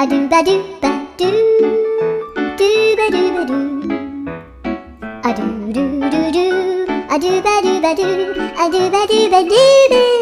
a do ba do ba do do ba do ba do a do do do do a do ba do ba do a do ba do ba do ba do